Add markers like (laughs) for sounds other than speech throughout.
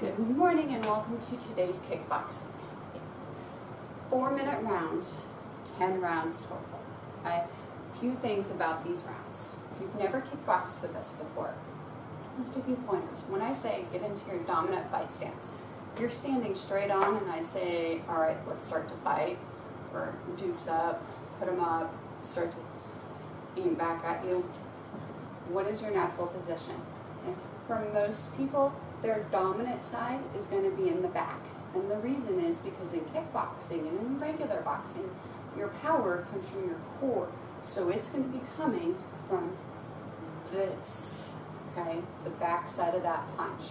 Good morning and welcome to today's kickboxing. Four minute rounds, 10 rounds total. Okay? A few things about these rounds. If you've never kickboxed with us before, just a few pointers. When I say get into your dominant fight stance, you're standing straight on and I say, all right, let's start to fight, or dukes up, put them up, start to aim back at you. What is your natural position? For most people, their dominant side is going to be in the back. And the reason is because in kickboxing and in regular boxing, your power comes from your core. So it's going to be coming from this, okay, the back side of that punch.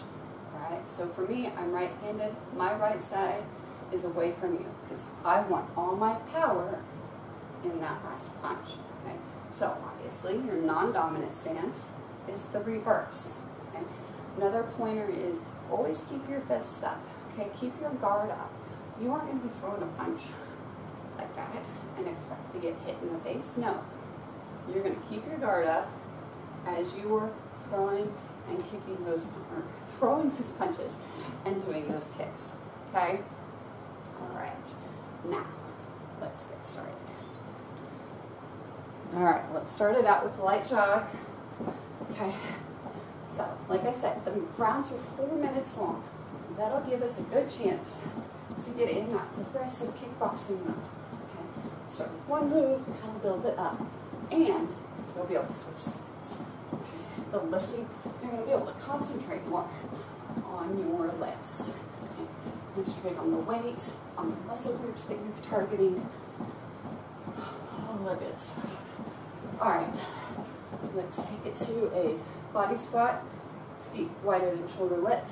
All right, so for me, I'm right-handed. My right side is away from you because I want all my power in that last punch. Okay, so obviously your non-dominant stance is the reverse. Another pointer is always keep your fists up. Okay, keep your guard up. You aren't going to be throwing a punch like that and expect to get hit in the face. No, you're going to keep your guard up as you are throwing and kicking those or throwing those punches and doing those kicks. Okay? All right. Now, let's get started. All right, let's start it out with light jog. Okay. So, like I said, the rounds are four minutes long. That'll give us a good chance to get in that progressive kickboxing move. Okay. Start with one move, kind of build it up. And you'll be able to switch sides. The lifting, you're going to be able to concentrate more on your legs. Okay. Concentrate on the weight, on the muscle groups that you're targeting. All good stuff. All right, let's take it to a body squat, feet wider than shoulder width.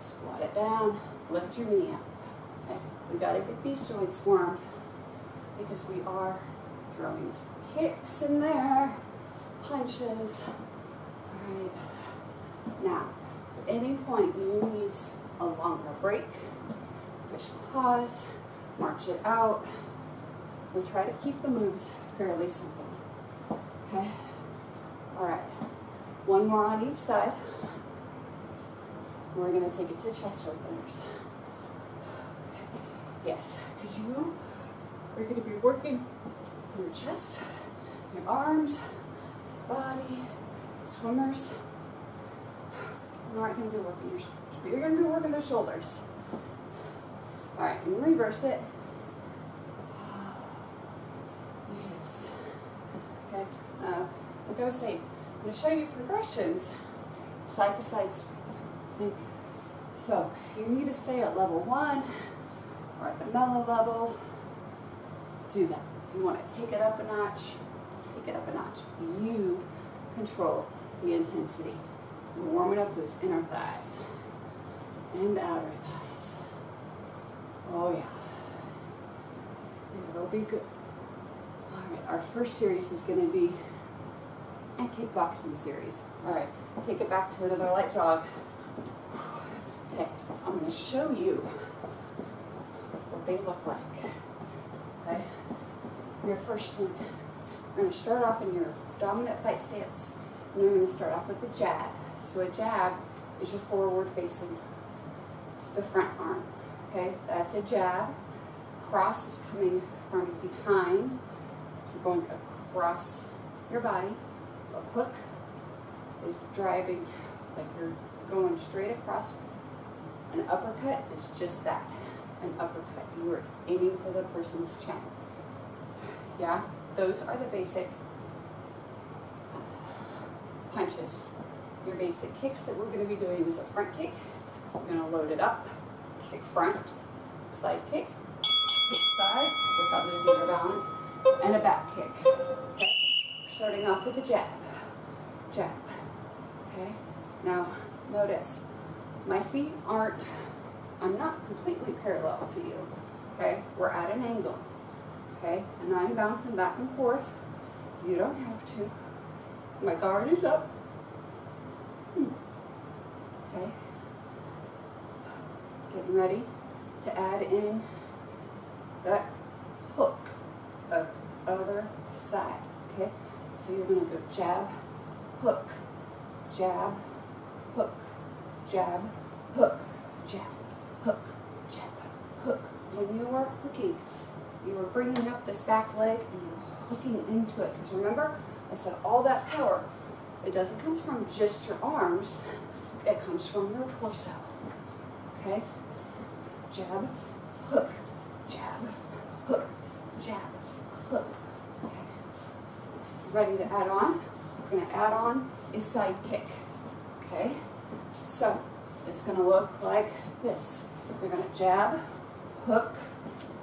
Squat it down, lift your knee up. Okay, we got to get these joints warmed because we are throwing some kicks in there, punches. All right, now, at any point you need a longer break, push pause, march it out. We try to keep the moves fairly simple. Okay. All right. One more on each side. We're going to take it to chest openers. Yes, because you are going to be working your chest, your arms, body, swimmers. You're not going to be working your but you're going to be working the shoulders. All right, and reverse it. Yes. Okay. Uh, like I I'm going to show you progressions, side to side. So if you need to stay at level one or at the mellow level, do that. If you want to take it up a notch, take it up a notch. You control the intensity. We're warming up those inner thighs and outer thighs. Oh yeah. It'll be good. All right, our first series is going to be kickboxing series. All right, take it back to another light jog. Okay, I'm going to show you what they look like. Okay, your first one. We're going to start off in your dominant fight stance. And you're going to start off with a jab. So a jab is your forward facing the front arm. Okay, that's a jab. Cross is coming from behind. You're going across your body. A hook is driving, like you're going straight across. An uppercut is just that, an uppercut. You are aiming for the person's chin. Yeah, those are the basic uh, punches. Your basic kicks that we're going to be doing is a front kick. We're going to load it up, kick front, side kick, kick side without losing your balance, and a back kick. Okay. Starting off with a jab, jab. Okay. Now notice my feet aren't. I'm not completely parallel to you. Okay. We're at an angle. Okay. And I'm bouncing back and forth. You don't have to. My guard is up. Hmm. Okay. Getting ready to add in that hook of the other side. Okay? So you're going to go jab, hook, jab, hook, jab, hook, jab, hook, jab, hook. When you are hooking, you are bringing up this back leg and you're hooking into it. Because remember, I said all that power, it doesn't come from just your arms, it comes from your torso. Okay? Jab, hook, jab, hook, jab, hook. Okay. Ready to add on? We're going to add on a side kick. Okay? So, it's going to look like this. You're going to jab, hook,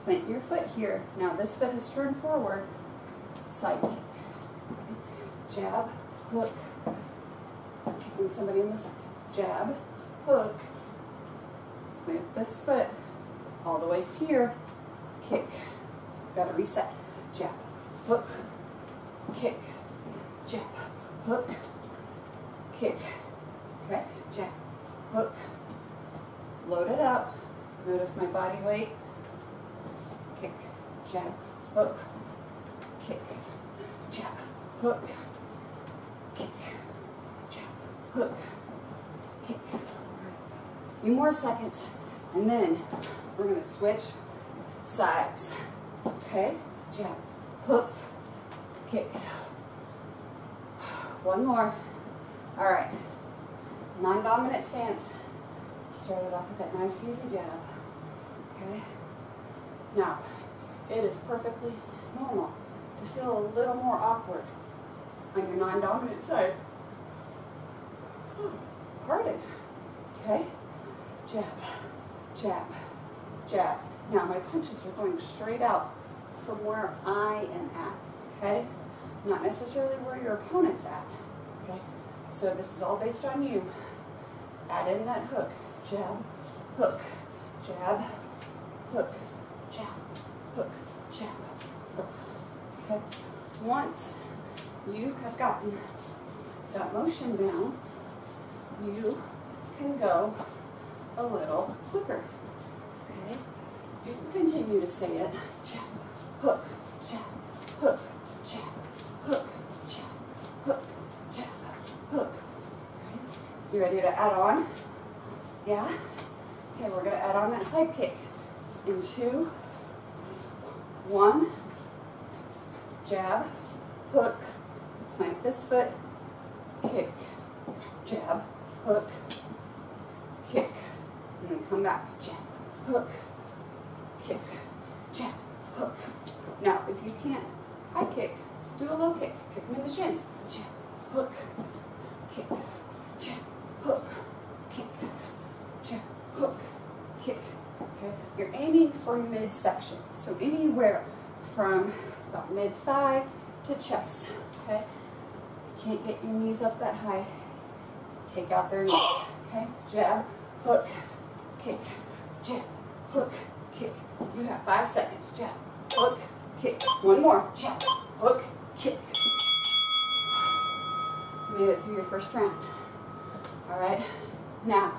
plant your foot here. Now this foot is turned forward, side kick. Jab, hook, kicking somebody in the side. Jab, hook, plant this foot all the way to here, kick. Got to reset. Jab, hook, kick, jab, hook, kick. Okay, jab, hook, load it up. Notice my body weight. Kick, jab, hook, kick, jab, hook, kick, jab, hook, kick. A few more seconds, and then we're going to switch sides. Okay, jab, hook, kick. One more. All right, non-dominant stance. Started off with that nice easy jab. Okay. Now, it is perfectly normal to feel a little more awkward on your non-dominant side. Hmm. Pardon. Okay. Jab, jab, jab. Now my punches are going straight out from where I am at. Okay. Not necessarily where your opponent's at. Okay. So this is all based on you. Add in that hook. Jab, hook, jab, hook, jab, hook, jab, hook. Okay? Once you have gotten that motion down, you can go a little quicker. Okay? You can continue to say it. Jab, hook, jab, hook, jab, hook, jab, hook, jab, hook. Ready to add on? Yeah? Okay, we're to add on that side kick. In two, one, jab, hook, plant this foot, kick, jab, hook, kick, and then come back, jab, hook, kick, jab, hook. Now, if you can't high kick, do a low kick. Kick them in the shins. Jab, hook, kick, jab, hook, kick, jab, hook, kick. Okay, you're aiming for midsection, so anywhere from about mid thigh to chest. Okay, can't get your knees up that high. Take out their knees. Okay, jab, hook, kick, jab, hook, kick. You have five seconds. Jab, hook, kick. One more. Jab, hook, kick. You made it through your first round. All right, now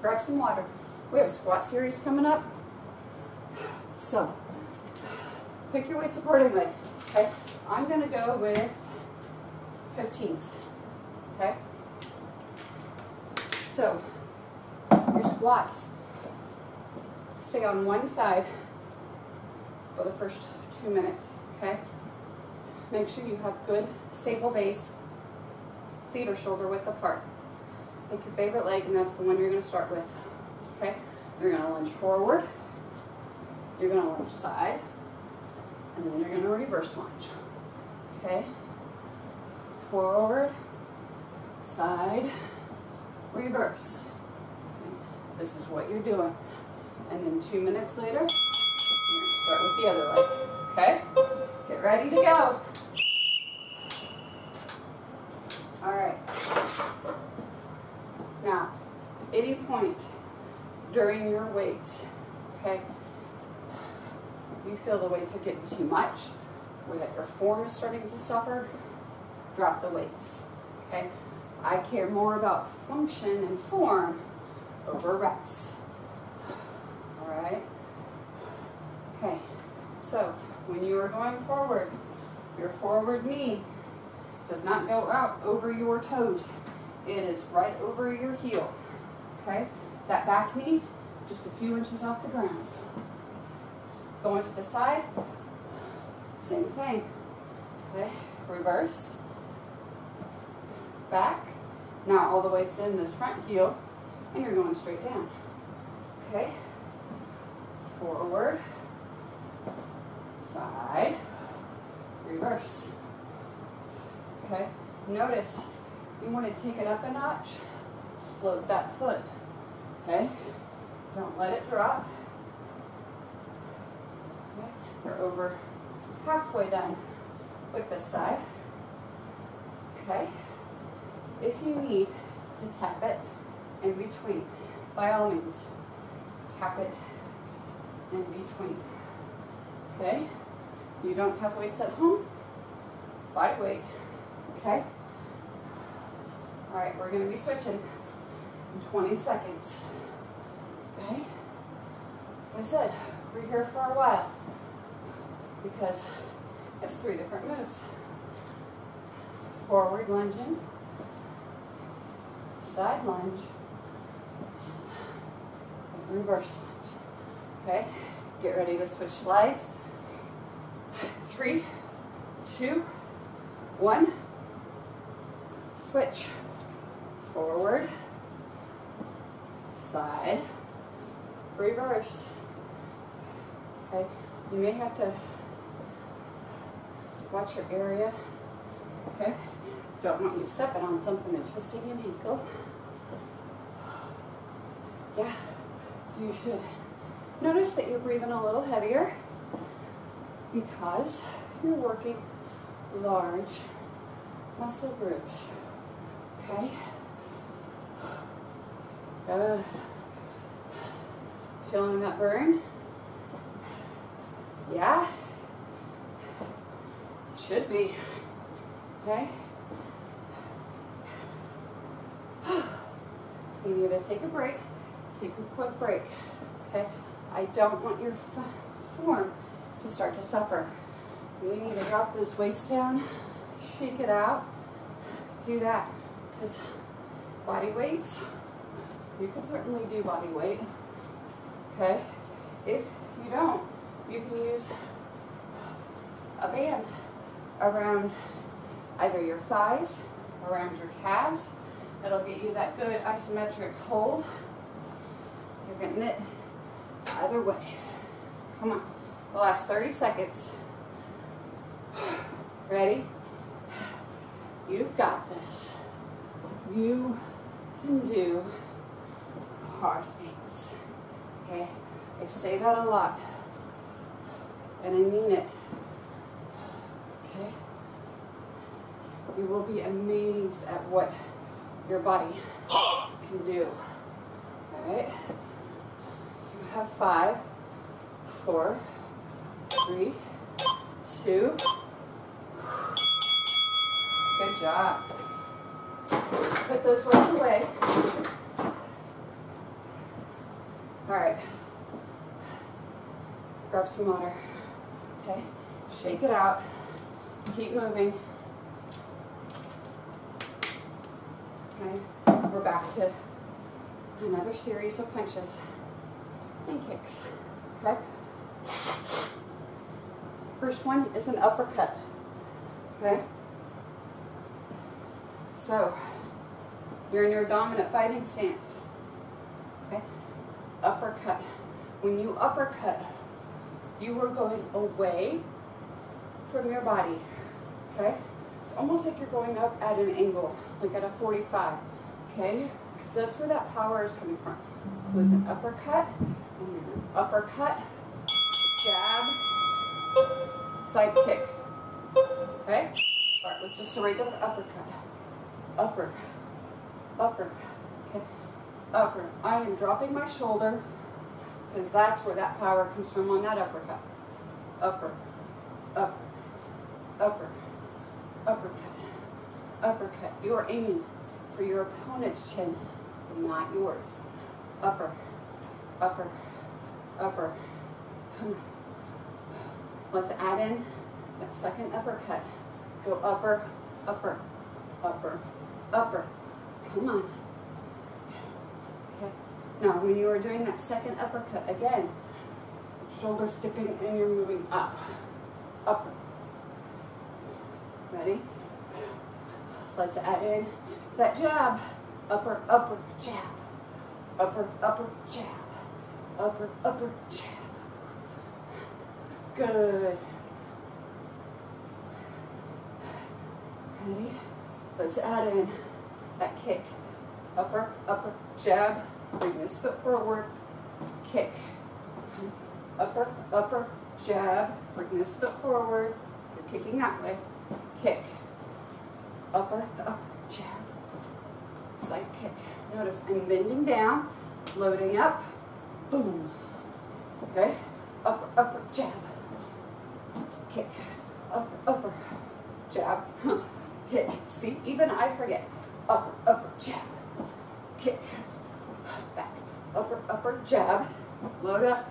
grab some water. We have a squat series coming up. So, pick your weights accordingly. Okay, I'm going to go with 15th. Okay, so your squats stay on one side for the first two minutes. Okay, make sure you have good stable base. Feet are shoulder width apart. Pick your favorite leg, and that's the one you're going to start with. Okay? You're going to lunge forward. You're going to lunge side. And then you're going to reverse lunge. Okay? Forward, side, reverse. Okay? This is what you're doing. And then two minutes later, you're going to start with the other leg. Okay? Get ready to go. All right. Now, any point during your weights, feel the weight are getting too much, or that your form is starting to suffer, drop the weights, okay? I care more about function and form over reps, all right? Okay, so when you are going forward, your forward knee does not go out over your toes. It is right over your heel. Okay? That back knee, just a few inches off the ground. Going to the side, same thing. Okay, reverse, back. Now all the weight's in this front heel, and you're going straight down. Okay, forward, side, reverse. Okay, notice you want to take it up a notch, float that foot. Okay, don't let it drop. We're over halfway done with this side. Okay, if you need to tap it in between, by all means, tap it in between. Okay, you don't have weights at home, body weight. Okay? All right, we're going to be switching in 20 seconds. Okay? Like I said, we're here for a while because it's three different moves. Forward lunging, side lunge, reverse lunge. Okay? Get ready to switch slides. Three, two, one. Switch. Forward, side, reverse. Okay, you may have to watch your area. Okay, don't want you stepping on something and twisting an ankle. Yeah, you should notice that you're breathing a little heavier because you're working large muscle groups. Okay? Good. Feeling that burn? Yeah? Should be. Okay? You need to take a break. Take a quick break. Okay? I don't want your form to start to suffer. You need to drop those weights down, shake it out. Do that because body weight, you can certainly do body weight. Okay? If you don't, you can use a band around either your thighs, around your calves. It'll get you that good isometric hold. You're getting it either way. Come on. The last 30 seconds. (sighs) Ready? You've got this. You can do hard things. Okay? I say that a lot. And I mean it. You will be amazed at what your body can do. Alright? You have five, four, three, two. Good job. Put those ones away. All right. Grab some water. Okay. Shake it out. Keep moving. Okay. We're back to another series of punches and kicks. Okay. First one is an uppercut. Okay. So, you're in your dominant fighting stance. Okay? Uppercut. When you uppercut, you are going away from your body. Okay? It's almost like you're going up at an angle, like at a 45. Okay? Because that's where that power is coming from. So it's an uppercut, and then an uppercut, jab, side kick. Okay? Start with just a regular uppercut upper, upper, okay, upper. I am dropping my shoulder because that's where that power comes from on that uppercut. Upper, upper, upper, uppercut, uppercut. You are aiming for your opponent's chin, not yours. Upper, upper, upper. Come on. Let's add in that second uppercut. Go upper, upper, upper, upper. Come on. Okay. Now, when you are doing that second uppercut, again, shoulders dipping and you're moving up, upper. Ready? Let's add in that jab, upper, upper, jab, upper, upper, jab, upper, upper, jab. Good. Ready? Let's add in that kick. Upper, upper, jab. Bring this foot forward. Kick. Upper, upper, jab. Bring this foot forward. You're kicking that way. Kick. Upper, upper, jab. Side kick. Notice I'm bending down, loading up. Boom. Okay? Upper, upper, jab. Kick. Upper, upper, jab. (laughs) Kick. See, even I forget. Upper, upper, jab. Kick. Back. Upper, upper, jab. Load up.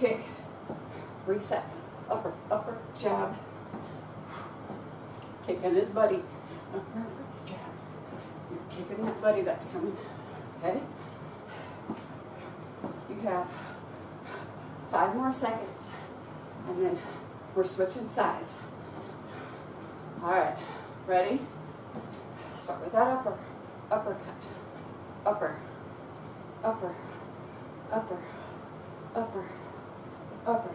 Kick. Reset. Upper, upper, jab. Kicking his buddy. Upper, upper. You're kicking that buddy that's coming. Okay? You have five more seconds. And then we're switching sides. All right. Ready? Start with that upper, uppercut, upper, upper, upper, upper, upper.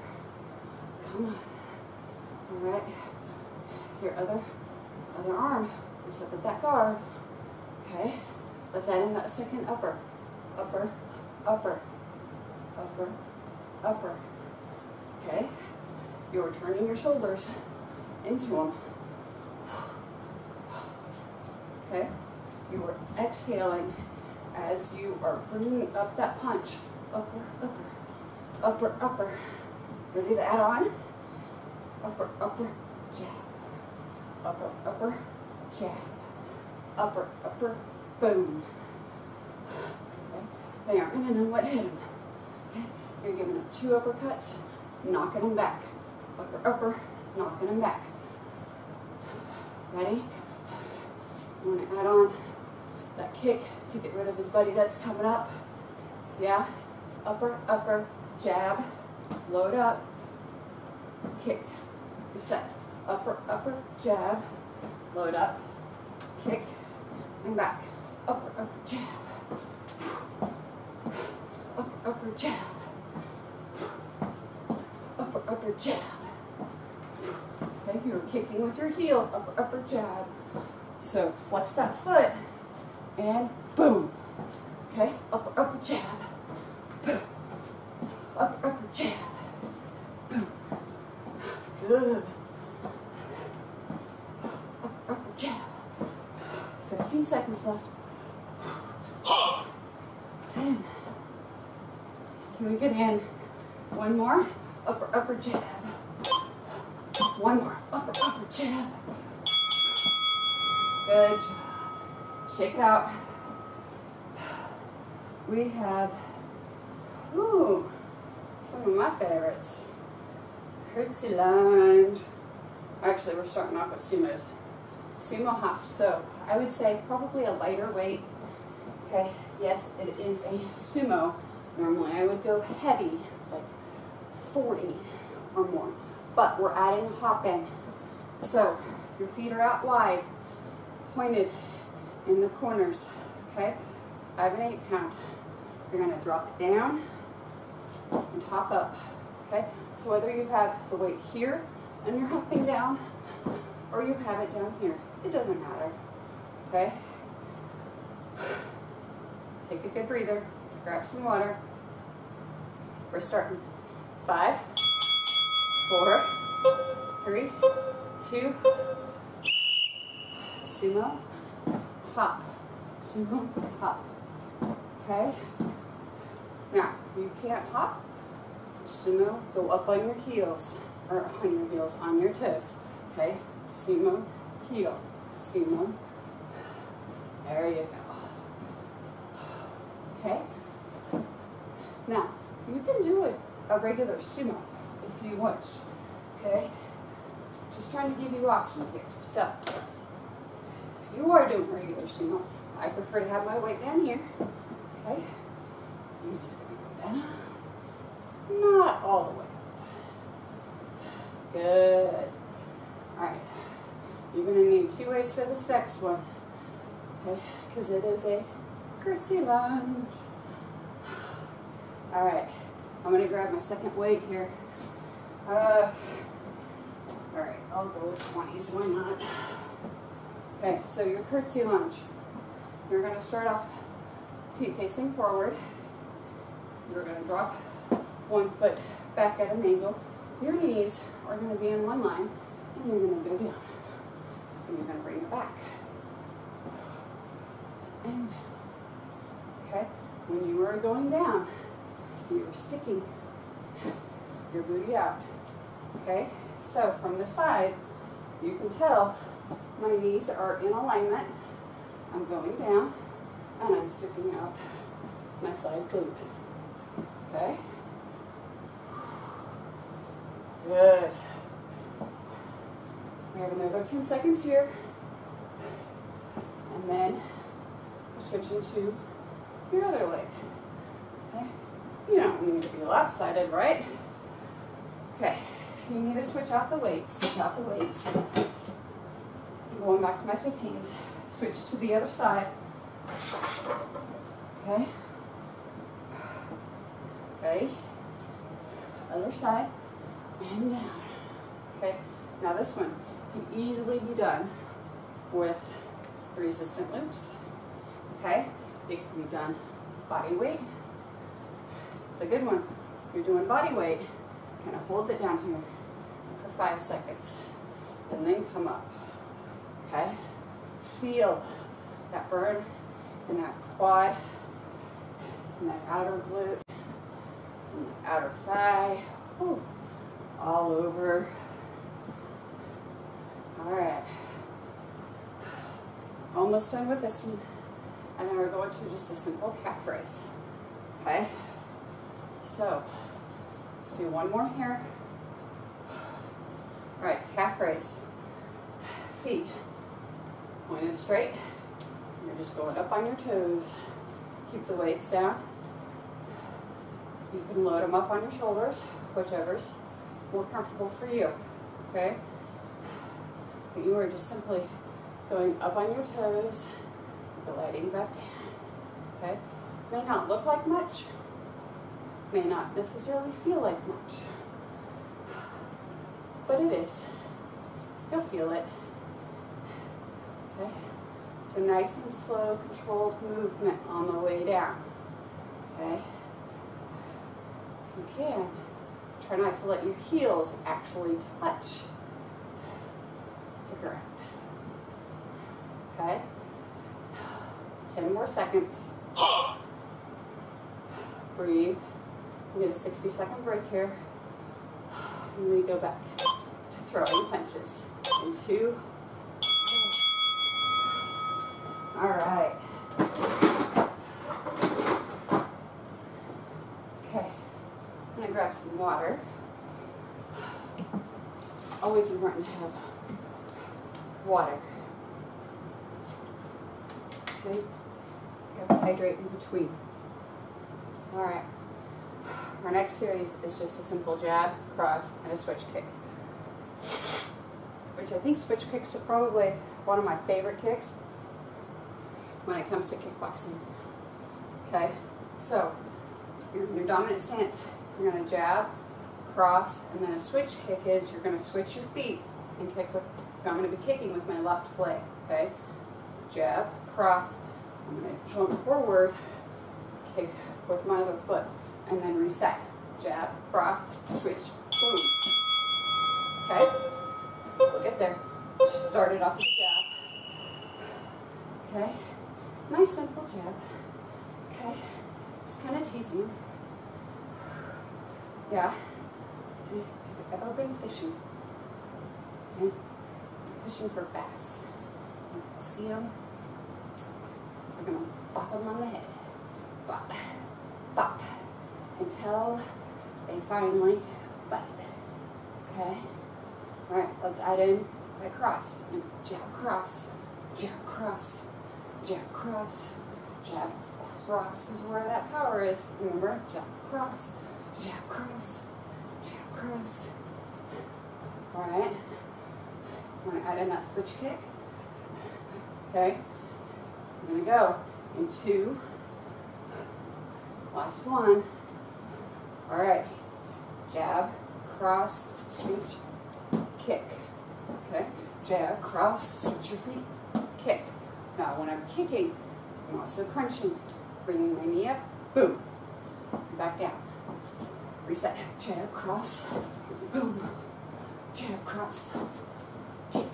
Come on. All right. Your other, other arm up at that guard. Okay. Let's add in that second upper, upper, upper, upper, upper. Okay. You're turning your shoulders into them. Okay? You are exhaling as you are bringing up that punch. Upper, upper, upper, upper. Ready to add on? Upper, upper, jab. Upper, upper, jab. Upper, upper, boom. Okay? They aren't going to know what hit them. Okay? You're giving them two uppercuts, knocking them back. Upper, upper, knocking them back. Ready? You want to add on that kick to get rid of his buddy that's coming up. Yeah? Upper, upper, jab, load up, kick, reset. Upper, upper, jab, load up, kick, and back. Upper, upper, jab. Upper, upper, jab. Upper, upper, jab. Okay, you're kicking with your heel, upper, upper, jab. So flex that foot and boom. Okay, upper, upper jab. Boom. Upper, upper jab. Boom. Good. Upper, upper jab. 15 seconds left. 10. Can we get in one more? Upper, upper jab. One more. Upper, upper jab. Good job. Shake it out. We have, ooh, some of my favorites. Curtsy lunge. Actually, we're starting off with sumos. Sumo hop. So I would say probably a lighter weight. Okay. Yes, it is a sumo. Normally I would go heavy, like 40 or more. But we're adding hop in. So your feet are out wide pointed in the corners, okay? I have an eight pound. You're gonna drop it down and hop up, okay? So whether you have the weight here and you're hopping down, or you have it down here, it doesn't matter, okay? Take a good breather, grab some water. We're starting. Five, four, three, two, sumo, hop, sumo, hop. Okay? Now, you can't hop, sumo, go up on your heels, or on your heels, on your toes. Okay? Sumo, heel, sumo. There you go. Okay? Now, you can do a, a regular sumo if you wish. Okay? Just trying to give you options here. So, if you are doing regular sumo, I prefer to have my weight down here. Okay? You're just going to go down. Not all the way. Good. All right. You're going to need two weights for this next one. Okay, because it is a curtsy lunge. (sighs) All right, I'm gonna grab my second weight here. Uh, all right, I'll go with 20s, why not? Okay, so your curtsy lunge. You're gonna start off feet facing forward. You're gonna drop one foot back at an angle. Your knees are gonna be in one line, and you're gonna go down. And you're gonna bring it back. And, okay, when you are going down, you're sticking your booty out. Okay, so from the side, you can tell my knees are in alignment. I'm going down and I'm sticking out my side glute. Okay? Good. We have another 10 seconds here. And then switching to your other leg. Okay? You don't need to be lopsided, right? Okay. You need to switch out the weights. Switch out the weights. Going back to my 15s. Switch to the other side. Okay. Ready? Other side. And down. Okay. Now this one can easily be done with resistant loops. Okay. It can be done body weight. It's a good one. If you're doing body weight, kind of hold it down here for five seconds and then come up. Okay? Feel that burn in that quad, and that outer glute, and that outer thigh. Whew. All over. All right. Almost done with this one. And then we're going to just a simple calf raise. Okay? So, let's do one more here. All right, calf raise. Feet pointed straight. You're just going up on your toes. Keep the weights down. You can load them up on your shoulders, whichever's more comfortable for you. Okay? But you are just simply going up on your toes, gliding back down. Okay? May not look like much, may not necessarily feel like much, but it is. You'll feel it. Okay? It's a nice and slow, controlled movement on the way down. Okay? If you can, try not to let your heels actually touch the ground. Okay? 10 more seconds. (gasps) Breathe. We get a 60 second break here. And we go back to throwing punches. In two, all right. Okay, I'm gonna grab some water. Always important to have water. Okay, to hydrate in between. All right. Our next series is just a simple jab, cross, and a switch kick. Which I think switch kicks are probably one of my favorite kicks when it comes to kickboxing. Okay, so you're your dominant stance. You're going to jab, cross, and then a switch kick is you're going to switch your feet and kick with. So I'm going to be kicking with my left leg. Okay, jab, cross. I'm going to jump forward, kick with my other foot, and then reset. Jab, cross, switch, boom. Okay, We'll get there. Started off with a jab. Okay. Nice simple jab. Okay. Just kind of teasing. Yeah. Have you ever been fishing? Okay. Fishing for bass. See them? We're going to bop them on the head. Bop. Bop. Until they finally bite. Okay? Alright, let's add in my cross. Jab, cross. Jab, cross jab cross, jab cross is where that power is. Remember, jab cross, jab cross, jab cross. All right. I'm gonna add in that switch kick. Okay? We're gonna go in two. Last one. All right. Jab, cross, switch, kick. Okay? Jab, cross, switch your feet, kick. Now when I'm kicking, I'm also crunching. Bringing my knee up, boom. Back down. Reset. Jab, cross, boom. Jab, cross, kick.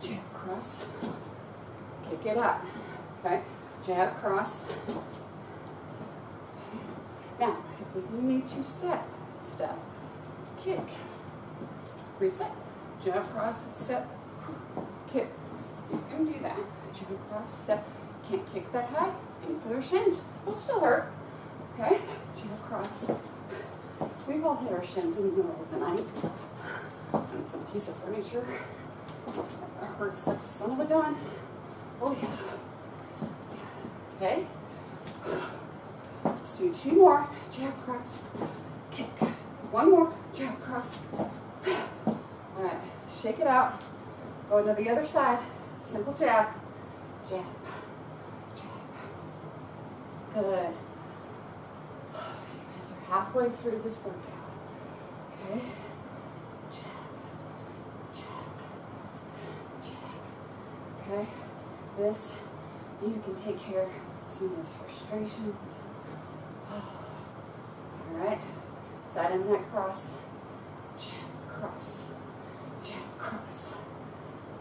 Jab, cross, kick it up. Okay? Jab, cross. Now, if you need to step, step, kick, reset, jab, cross, step, kick. You can do that. Jab, cross, step. Can't kick that high. Aim for their shins. Will still hurt. Okay? Jab, cross. We've all hit our shins in the middle of the night on some piece of furniture. It hurts like the son of a gun. Oh yeah. Okay? Let's do two more. Jab, cross, kick. One more. Jab, cross. All right. Shake it out. Go to the other side. Simple jab. Jab. Jab. Good. You guys are halfway through this workout. Okay? Jab. Jab. Jab. Okay? This, you can take care of some of those frustrations. (sighs) All right? Side in that cross. Jab, cross. Jab, cross.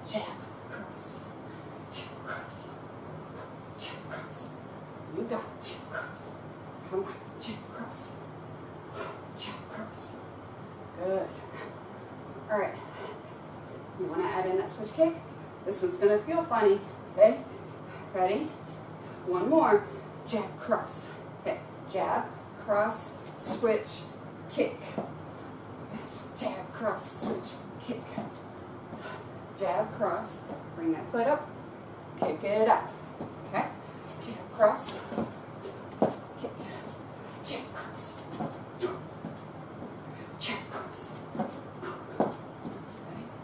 Jab, cross. Jab, cross. Jab, cross. You got it. Jab, cross. Come on. Jab, cross. Jab, cross. Good. All right. You want to add in that switch kick? This one's going to feel funny. Okay? Ready? One more. Jab, cross. Okay. Jab, cross, switch, kick. Jab, cross, switch, kick. Jab, cross. Bring that foot up. Kick it up. Okay? Jab, cross. Kick. Jab, cross. Jab, cross.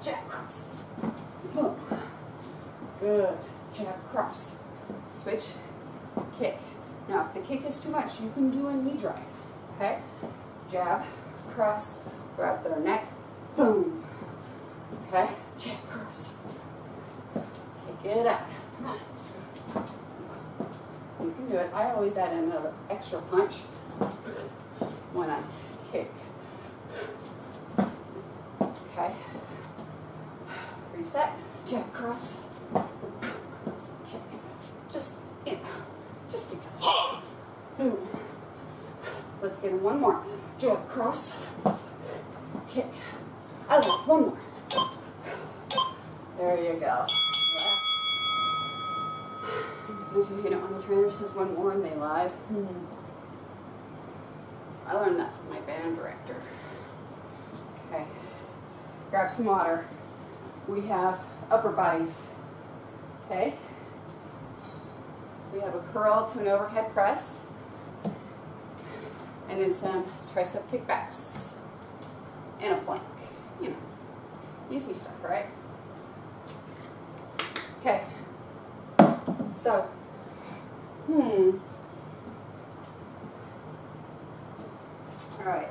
Jab, cross. Boom. Good. Jab, cross. Switch, kick. Now, if the kick is too much, you can do a knee drive. Okay? Jab, cross, grab their neck, boom. Okay? Jab, cross. Kick it out. Come on. You can do it. I always add another extra punch when I kick. Okay? Reset. Jab, cross. Kick. Just in. Just because. Boom. Let's get in one more. Jab, cross, kick. I love one more. There you go. Yes. Don't you hate it when the trainer says one more and they lied? Hmm. I learned that from my band director. Okay. Some water. We have upper bodies. Okay. We have a curl to an overhead press. And then some tricep kickbacks. And a plank. You know, easy stuff, right? Okay. So, hmm. All right.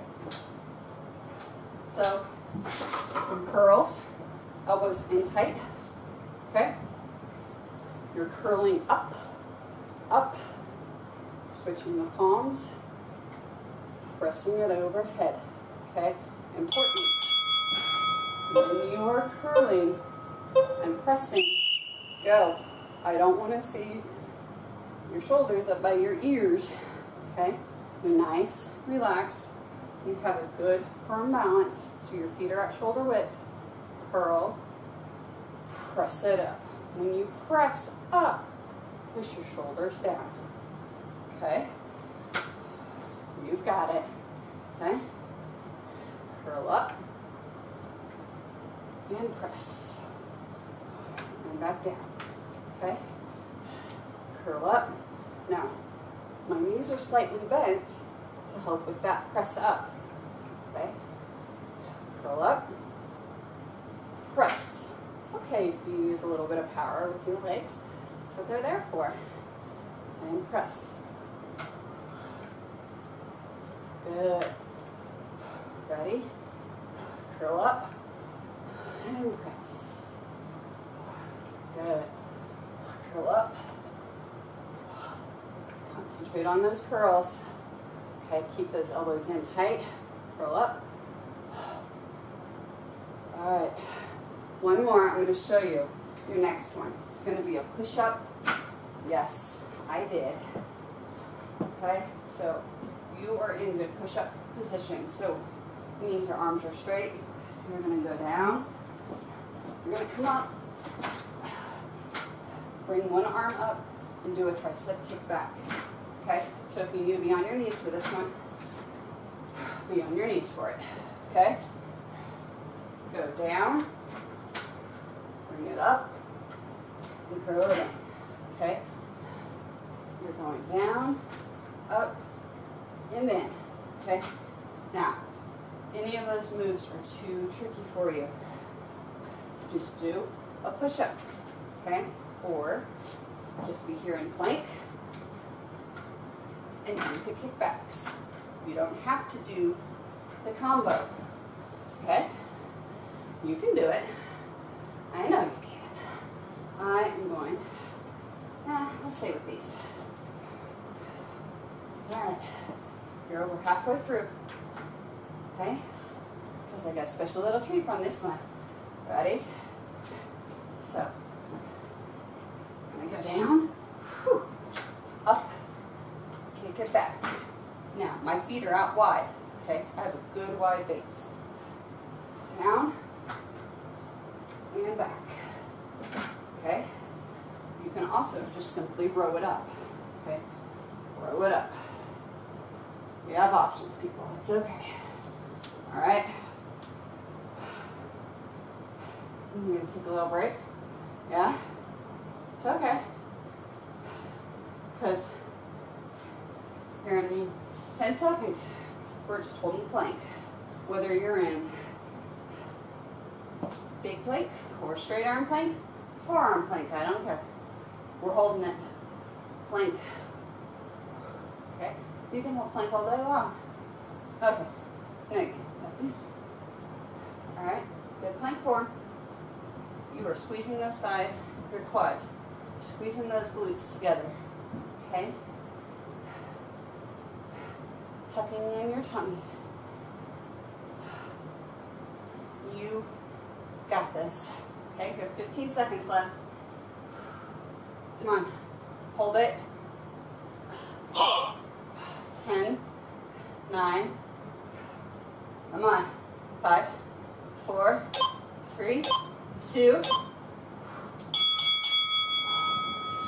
So, some curls, elbows in tight. Okay. You're curling up, up, switching the palms, pressing it overhead. Okay. Important. When you are curling and pressing, go. I don't want to see your shoulders up by your ears. Okay? You're nice, relaxed. You have a good firm balance. So your feet are at shoulder width. Curl. Press it up. When you press up, push your shoulders down. Okay? You've got it. Okay? Curl up. And press. And back down. Okay? Curl up. Now, my knees are slightly bent to help with that press up. Okay? Curl up. Press. It's okay if you use a little bit of power with your legs. That's what they're there for. And press. Good. Ready? Curl up and press. Good. Curl up. Concentrate on those curls. Okay, keep those elbows in tight. Curl up. All right. One more. I'm going to show you your next one. It's going to be a push-up. Yes, I did. Okay, so you are in good push-up position. So means your arms are straight. You're going to go down. You're going to come up. Bring one arm up and do a tricep kick back. Okay, so if you need to be on your knees for this one, be on your knees for it. Okay? Go down, bring it up, and it in. Okay? You're going down, up, and then. Okay? Now, any of those moves are too tricky for you. Just do a push-up. Okay? Or just be here in plank and do the kickbacks. You don't have to do the combo. Okay? You can do it. I know. I am going, eh, let's say with these. Alright, you're over halfway through. Okay? Because I got a special little treat on this one. Ready? So, I'm going to go down, whew, up, kick it back. Now, my feet are out wide, okay? I have a good wide base. Down and back, okay? You can also just simply row it up, okay? Row it up. We have options, people. It's okay. All right. Going to take a little break. Yeah? It's okay. Because you're going to need 10 seconds for just holding plank. Whether you're in big plank or straight arm plank, forearm plank, I don't care. We're holding it plank. Okay? You can hold plank all day long. Okay. Nick. Alright, good plank form. You are squeezing those thighs, your quads, squeezing those glutes together. Okay? Tucking in your tummy. You got this. Okay, you have 15 seconds left. Come on. Hold it. 10, 9, come on. 5, 4, 3, 2,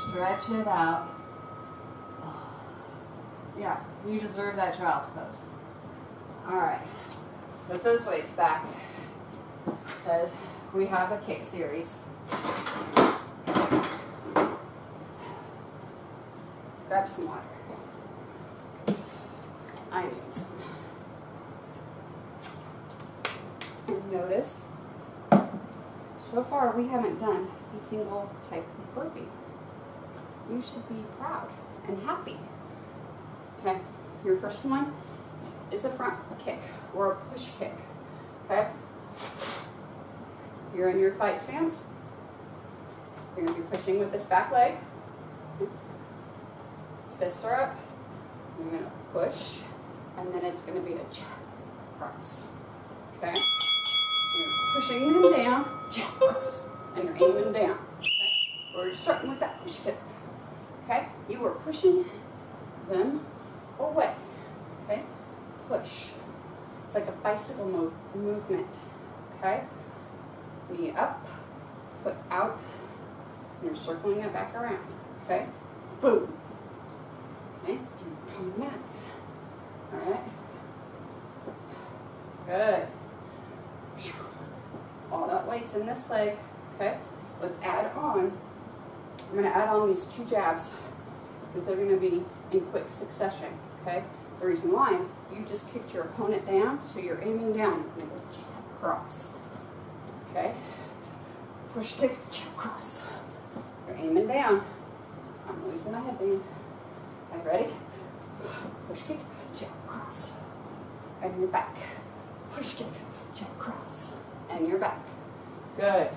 stretch it out. Yeah, you deserve that child's pose. All right, put those weights back because we have a kick series. Grab some water. I need some. And notice, so far we haven't done a single type of burpee. You should be proud and happy. Okay, your first one is a front kick or a push kick. Okay? You're in your fight stance. You're going to be pushing with this back leg. Fists are up. You're going to push, and then it's going to be a jab cross. Okay? So you're pushing them down, jab cross, and you're aiming down. Okay? We're starting with that push kick. Okay? You are pushing them away. Okay? Push. It's like a bicycle move movement. Okay? Knee up, foot out, and you're circling it back around. Okay? Boom. Okay? And come back. Alright? Good. All that weight's in this leg. Okay? Let's add on. I'm going to add on these two jabs because they're going to be in quick succession. Okay? The reason why is you just kicked your opponent down, so you're aiming down. Going to go jab cross. Okay? push kick, jab cross. You're aiming down. I'm losing my headband. Okay, ready? Push kick, jab cross. And you're back. Push kick, jab cross. And you're back. Good.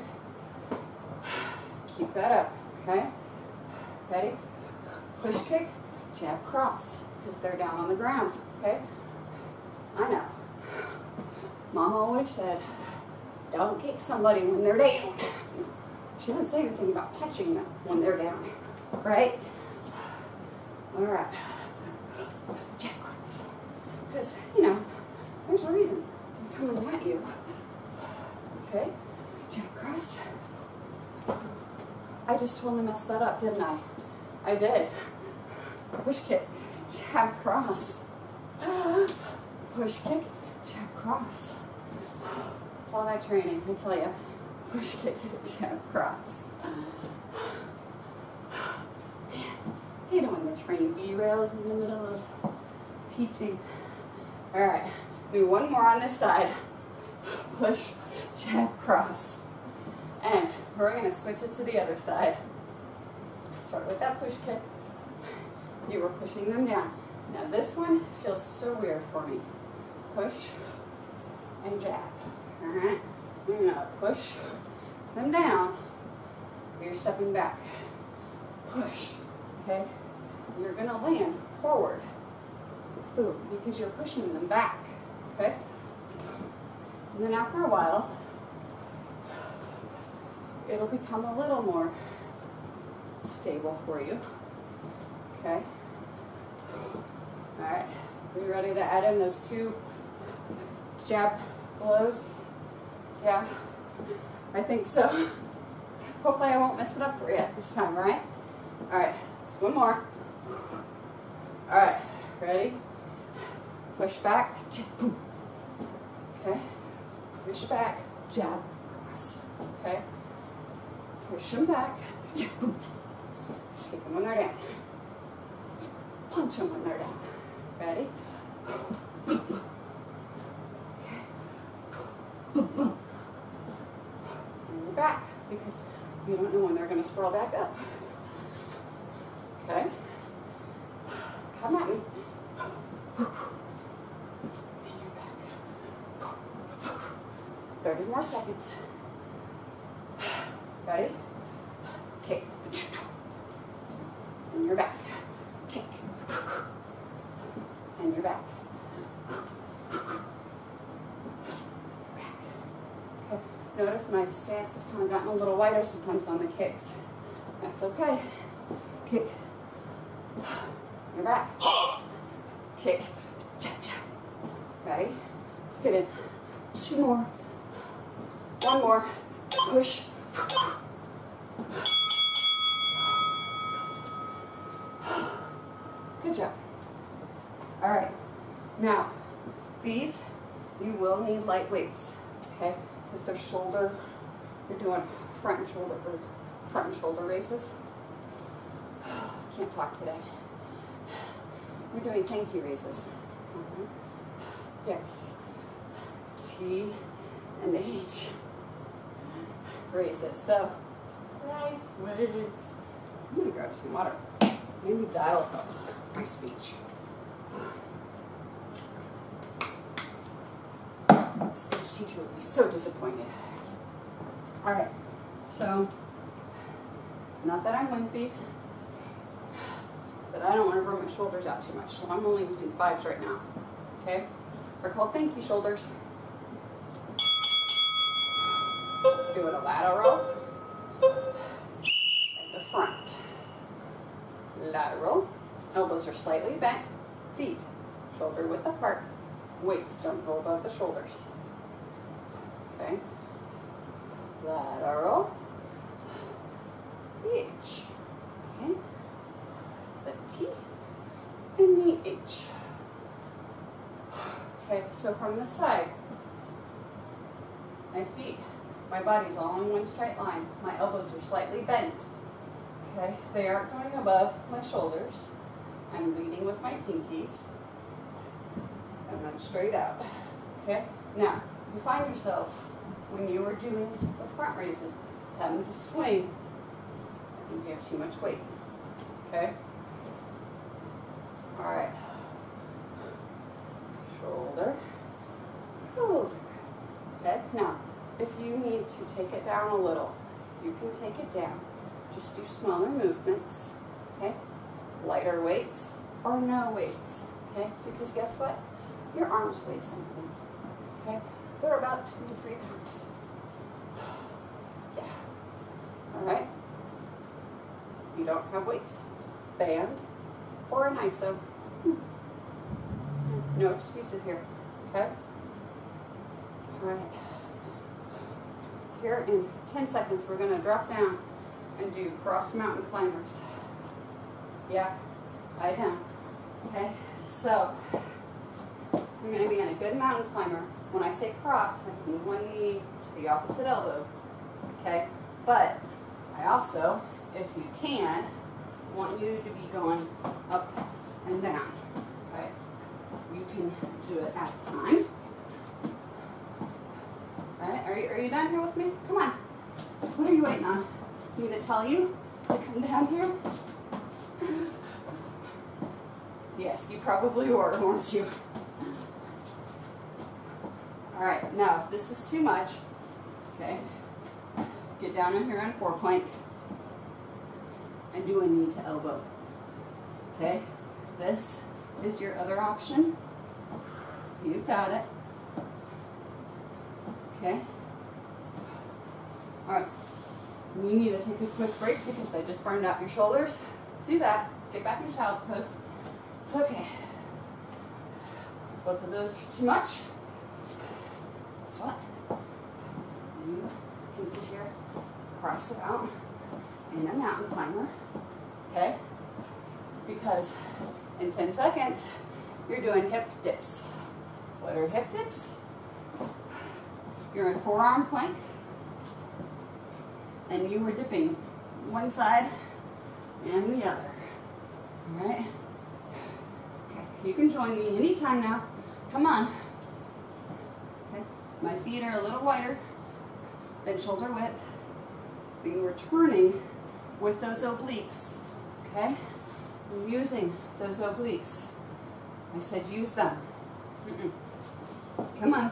Keep that up, okay? Ready? Push kick, jab cross. Because they're down on the ground, okay? I know. Mom always said, don't kick somebody when they're down. She didn't say anything about punching them when they're down, right? All right. Cross. Because, you know, there's a reason I'm coming at you. Okay? Jab cross. I just totally messed that up, didn't I? I did. Push kick, jab cross. (gasps) Push kick, jab cross. It's all that training, I tell you. Push kick, jab cross. You don't want to train B-rails in the middle of teaching. All right, do one more on this side. (sighs) Push, jab, cross. And we're gonna switch it to the other side. Start with that push kick. You were pushing them down. Now this one feels so weird for me. Push and jab. All right, you're gonna push them down. You're stepping back. Push, okay? You're gonna land forward. Boom, because you're pushing them back, okay? And then after a while, it'll become a little more stable for you, okay? All right, are you ready to add in those two jab blows? Yeah, I think so. (laughs) Hopefully I won't mess it up for you this time, right? All right, one more. All right, ready? Push back, boom. Okay, push back, jab, cross. Okay, push them back, boom. Kick them when they're down. Punch them when they're down. Ready? And you're back because you don't know when they're going to sprawl back up. Okay? Come at me. And you're back. 30 more seconds. Ready? Kick. And you're back. Kick. And you're back. Okay. Notice my stance has kind of gotten a little wider sometimes on the kicks. That's okay. Kick. You're back. Kick. Jab, jab. Ready? Let's get in. Two more. One more. Push. Good job. All right. Now, these, you will need light weights, okay? Because they're shoulder, you're doing front and shoulder, front and shoulder raises. (sighs) Can't talk today. We're doing thank you raises. Mhm. Yes. T and H raises. So, light weight. I'm gonna grab some water. Maybe that'll help my speech. Speech teacher would be so disappointed. All right, so it's not that I'm wimpy. It's that I don't want to rub my shoulders out too much, so I'm only using fives right now. Okay? They're called thank you shoulders. Doing a lateral at the front. Lateral. Elbows are slightly bent. Feet shoulder width apart. Weights don't go above the shoulders. Okay. Lateral. H. Okay. The T and the H. Okay, so from the side, my feet, my body's all in one straight line. My elbows are slightly bent. Okay, they aren't going above my shoulders. I'm leading with my pinkies. And then straight out. Okay? Now, you find yourself, when you were doing the front raises, having to swing, means you have too much weight. Okay? All right. Shoulder, shoulder. Okay? Now, if you need to take it down a little, you can take it down. Just do smaller movements. Okay? Lighter weights or no weights. Okay? Because guess what? Your arms weigh something. Okay? They're about two to three pounds. (sighs) Yeah. All right? Don't have weights. Band or an ISO. Hmm. No excuses here. Okay? All right. Here in 10 seconds, we're going to drop down and do cross mountain climbers. Yeah, I know. Okay, so you're going to be in a good mountain climber. When I say cross, I move one knee to the opposite elbow. Okay, but I also, if you can, want you to be going up and down. Okay, you can do it at a time. All right, are you, are you done here with me? Come on. What are you waiting on? Me to tell you to come down here? Yes, you probably were, weren't you? All right, now if this is too much, okay, get down in here on four plank and do a knee to elbow. Okay, this is your other option. You've got it. Okay. All right. You need to take a quick break because I just burned out your shoulders. Do that. Get back in child's pose. It's okay. Both of those are too much. Guess what? You can sit here, cross it out in a mountain climber. Okay? Because in 10 seconds, you're doing hip dips. What are hip dips? You're in forearm plank and you were dipping one side and the other. All right? Okay. You can join me anytime now. Come on. Okay. My feet are a little wider than shoulder width. But you are turning with those obliques. Okay? You're using those obliques. I said use them. Come on.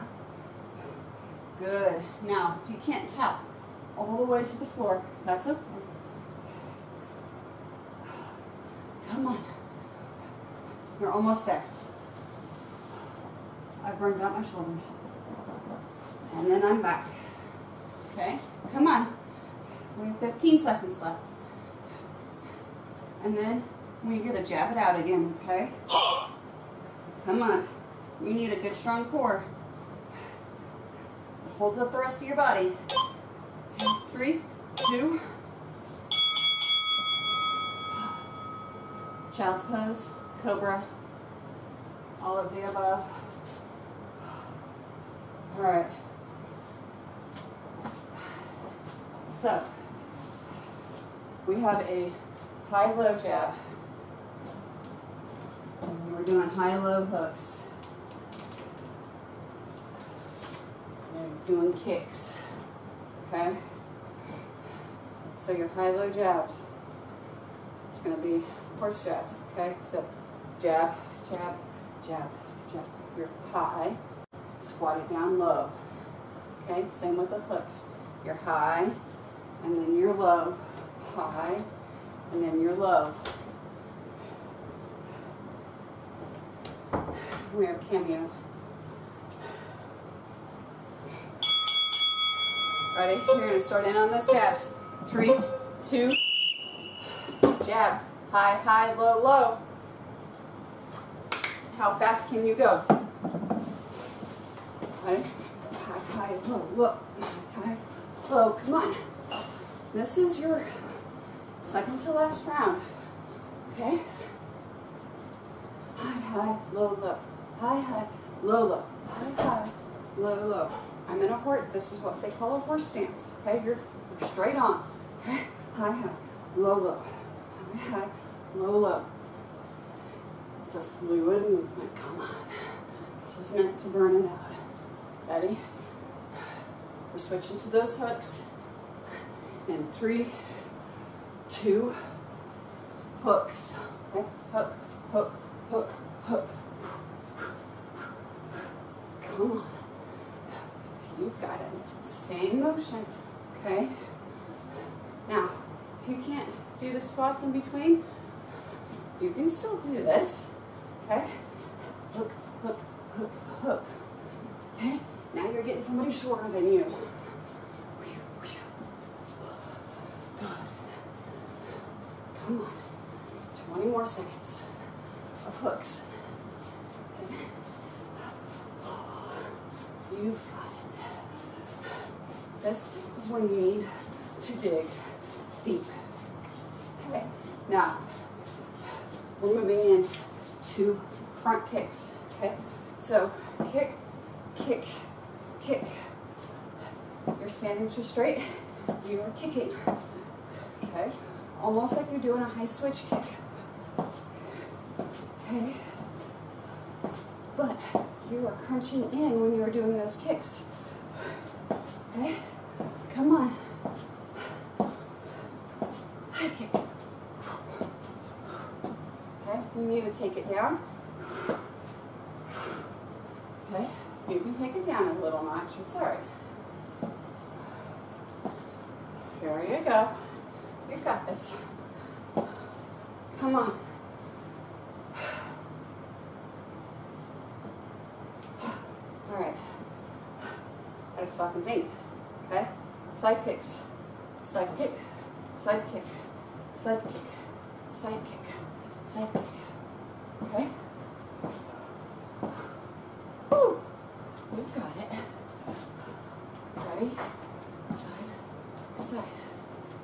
Good. Now, if you can't tap all the way to the floor, that's okay. Come on. You're almost there. I've burned out my shoulders. And then I'm back. Okay? Come on. We have 15 seconds left. And then we get to jab it out again, okay? (gasps) Come on. You need a good strong core. Hold up the rest of your body. Three, two. Child's pose, cobra, all of the above. All right. So, we have a high-low jab. And we're doing high-low hooks. We're doing kicks. Okay? So your high-low jabs. It's going to be horse jabs. Okay? So jab, jab, jab, jab. You're high, squat it down low. Okay? Same with the hooks. You're high, and then you're low. High, and then you're low. We have cameo. Ready? You're going to start in on those jabs. Three, two, jab. High, high, low, low. How fast can you go? Ready? High, high, low, low. High, low. Come on. This is your second to last round. Okay? High, high, low, low. High, high, low, low. High, high, low, low. I'm in a horse. This is what they call a horse stance. Okay, you're, you're straight on. Okay, high, high, low, low, high, high, low, low. It's a fluid movement. Come on. This is meant to burn it out. Ready? We're switching to those hooks. And three, two, hooks. Hook, hook, hook, hook. Come on. You've got it. Same motion. Okay. Now, if you can't do the squats in between, you can still do this. Okay? Hook, hook, hook, hook. Okay? Now you're getting somebody shorter than you. Come on. 20 more seconds of hooks. You've got it. This is when you need to dig deep. Okay, now we're moving in to front kicks. Okay, so kick, kick, kick. You're standing too straight, you are kicking. Almost like you're doing a high switch kick. Okay, but you are crunching in when you are doing those kicks. Okay, come on. High kick. Okay, you need to take it down. Okay, you can take it down a little notch, it's all right. Here you go. Got this. Come on. All right. Gotta stop and think. Okay? Side kicks. Side kick. Side kick. Side kick. Side kick. Side kick. Okay? Woo! You've got it. Ready? Side. Side.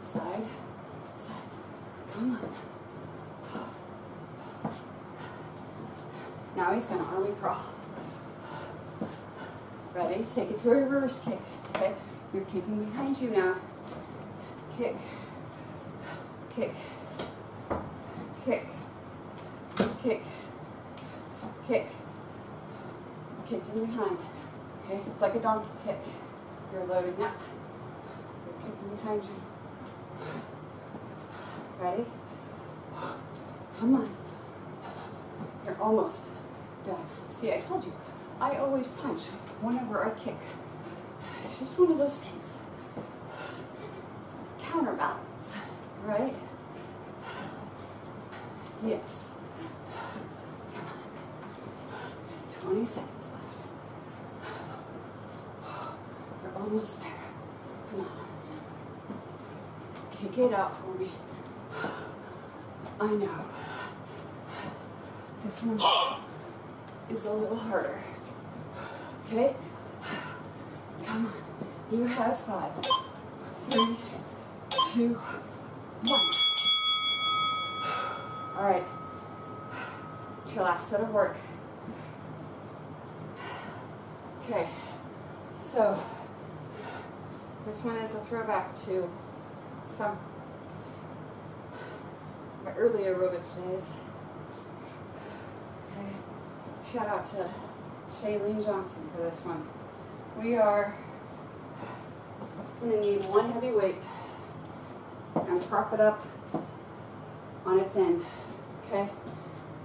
Side. Side. Come on. Now he's gonna army crawl. Ready? Take it to a reverse kick. Okay? You're kicking behind you now. Kick. Kick. Kick. Kick. Kick. Kicking behind. Okay? It's like a donkey kick. You're loading up. You're kicking behind you. Ready? Come on. You're almost done. See, I told you, I always punch whenever I kick. It's just one of those things. It's counterbalance, right? Yes. Come on. 20 seconds left. You're almost there. Come on. Kick it out for me. I know. This one is a little harder. Okay? Come on. You have five, three, two, one. All right. It's your last set of work. Okay. So, this one is a throwback to some my early aerobics days. Okay. Shout out to Shailene Johnson for this one. We are going to need one heavy weight and prop it up on its end, okay?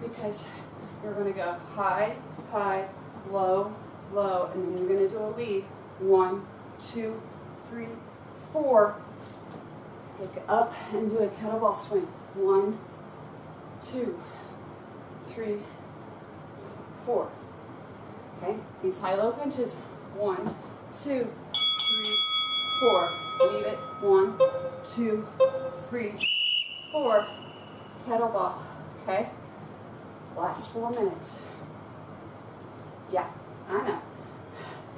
Because you're going to go high, high, low, low, and then you're going to do a lead. One, two, three, four. Pick up and do a kettlebell swing. One, two, three, four. Okay, these high-low punches. One, two, three, four. Leave it. One, two, three, four. Kettlebell. Okay? Last four minutes. Yeah, I know.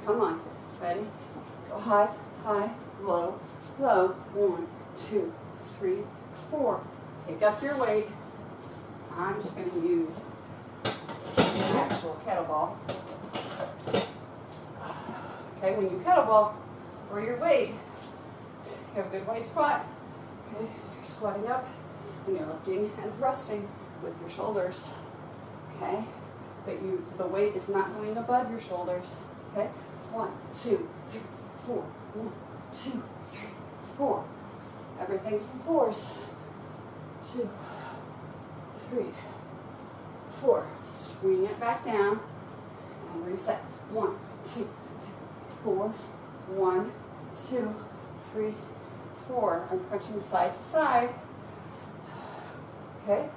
Come on. Ready? Go high, high, low, low. One, two, three, four. Pick up your weight. I'm just going to use the actual kettlebell. Okay, when you kettlebell or your weight, you have a good weight squat. Okay, you're squatting up and you're lifting and thrusting with your shoulders. Okay, but you the weight is not going above your shoulders. Okay, one, two, three, four. One, two, four. Everything's in fours. Two, three, four. Swing it back down and reset. One, two, three, four. One, two, three, four. I'm crunching side to side. Okay?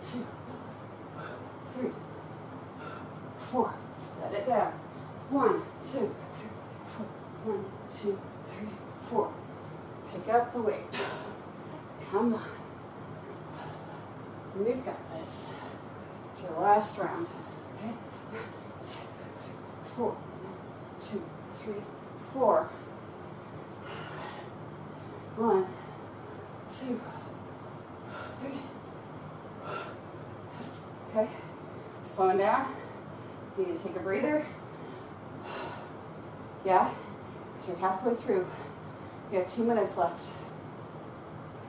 Two, three, four. Set it down. One, two, three, four. One, two, four. Pick up the weight. Come on. We've got this. It's your last round. Okay? Four. Two, three, four. One, two, three. Okay? Slowing down. You need to take a breather. Yeah? Because you're halfway through. You have two minutes left.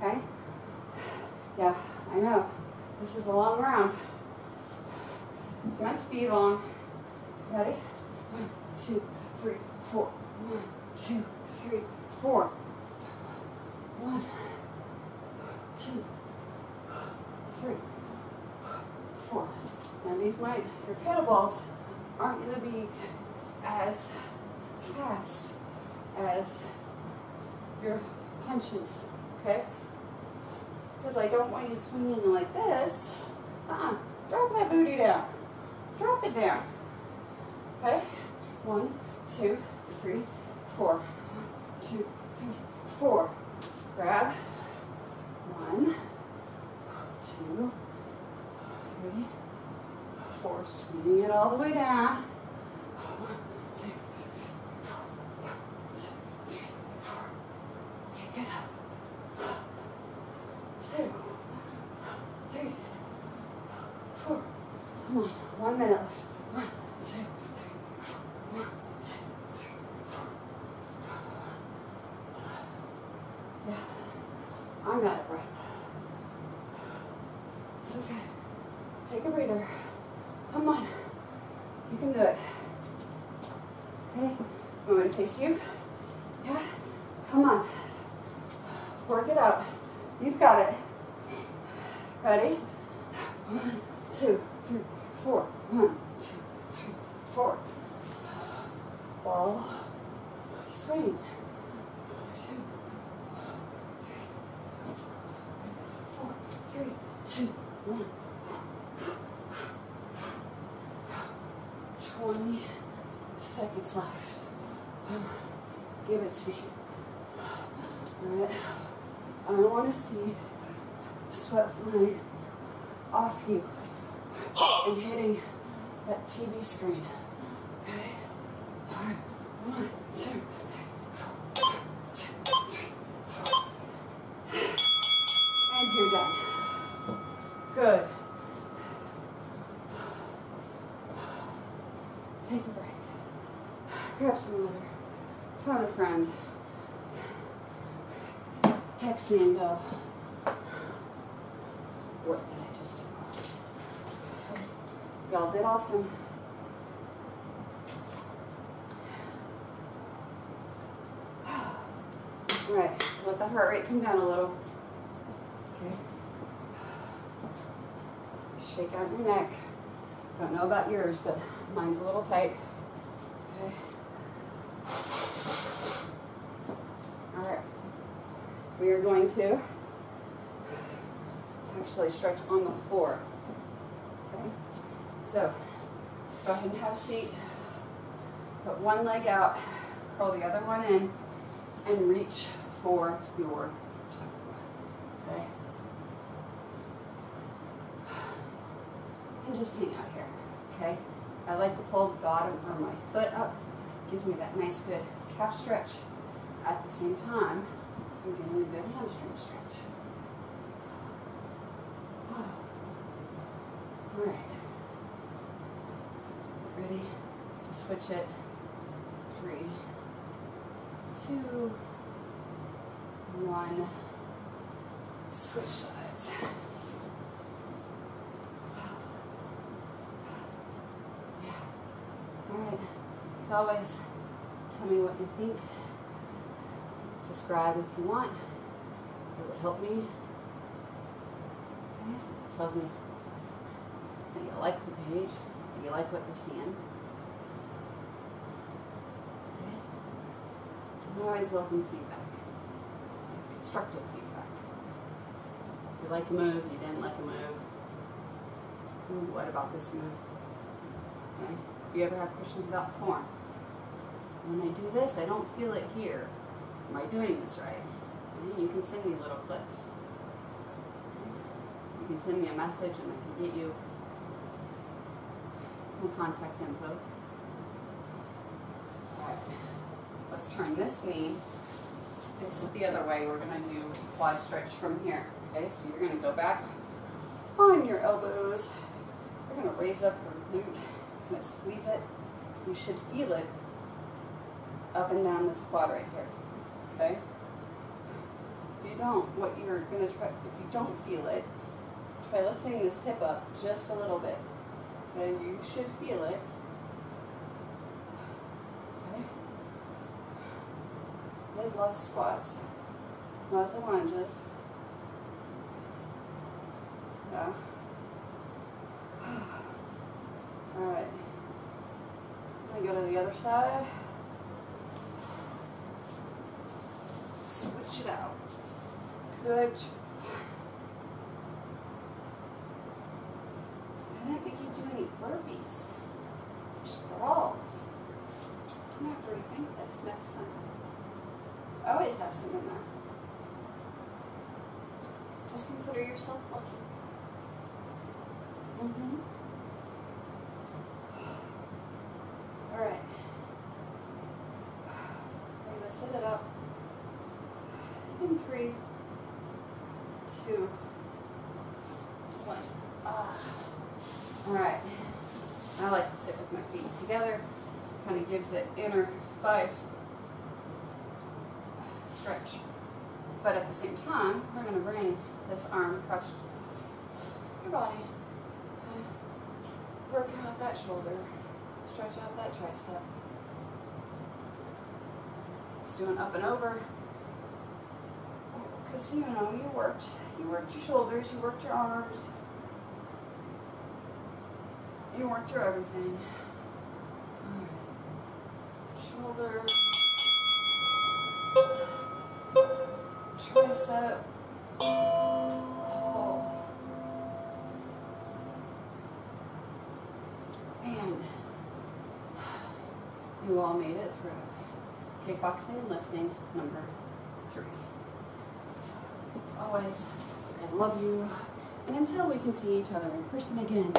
Okay? Yeah, I know. This is a long round. It's meant to be long. Ready? One, two, three, four. One, two, three, four. One, two, three, four. Now these might, your kettlebells aren't going to be as fast as your punches, okay? Because I don't want you swinging like this. Uh-uh. Drop that booty down. Drop it down. Okay? One, two, three, four. One, two, three, four. Grab. One, two, three, four. Swinging it all the way down. One, two, three, four. One, two, three, four. Pick it up. Two, three, four. Come on. One minute left. One, two, three, four. One, two, three, four. Yeah. I'm out of breath. It's okay. Take a breather. Come on. You can do it. Okay? Want me to face you? Yeah? Come on. Work it out. You've got it. Ready? One, two, three, four. One, two, three, four. Ball. Swing. Two, three, four, three, two, 20 seconds left. Um, give it to me. All right. I want to see sweat flying off you and hitting that TV screen. Okay? All right. One, two, three, four. One, two, three, four. And you're done. Good. Take a break. Grab some water. Phone a friend. Text me and go. What did I just do? Y'all did awesome. All right, let that heart rate come down a little. Okay. (sighs) Shake out your neck. I don't know about yours, but mine's a little tight. Okay. All right. We are going to actually stretch on the floor. Okay. So let's go ahead and have a seat. Put one leg out, curl the other one in, and reach for your. Okay. And just hang out here. Okay. I like to pull the bottom of my foot up. Gives me that nice good calf stretch. At the same time, I'm getting a good hamstring stretch. (sighs) All right. Ready to switch it? Three, two, one. Switch sides. Yeah. All right. As always, tell me what you think. Subscribe if you want. It would help me. It tells me that you like the page, that you like what you're seeing. I'm always welcome feedback, constructive feedback. You like a move, you didn't like a move. Ooh, what about this move? Okay. If you ever have questions about form, when I do this, I don't feel it here. Am I doing this right? You can send me little clips. You can send me a message and I can get you contact info. Alright, let's turn this knee. Face it the other way. We're going to do quad stretch from here. Okay, so you're going to go back on your elbows. You're going to raise up your glute. Going to squeeze it. You should feel it up and down this quad right here. Okay? If you don't, what you're going to try, if you don't feel it, try lifting this hip up just a little bit. Okay, you should feel it. Did lots of squats, lots of lunges. Yeah. (sighs) Alright. I'm gonna go to the other side. Switch it out. Good. (sighs) I didn't make you do any burpees. Sprawls. I'm gonna have to rethink this next time. I always have some in there. Just consider yourself lucky. Mm-hmm. (sighs) Alright. We're (sighs) gonna set it up in three, two, one. Ah. Alright. I like to sit with my feet together. Kind of gives it inner thighs stretch. But at the same time, we're going to bring this arm across your body. Work out that shoulder. Stretch out that tricep. Let's do an up and over. Because you know, you worked. You worked your shoulders, you worked your arms. You worked your everything. Tricep. Oh. And you all made it through. Kickboxing and lifting number three. As always, I love you. And until we can see each other in person again.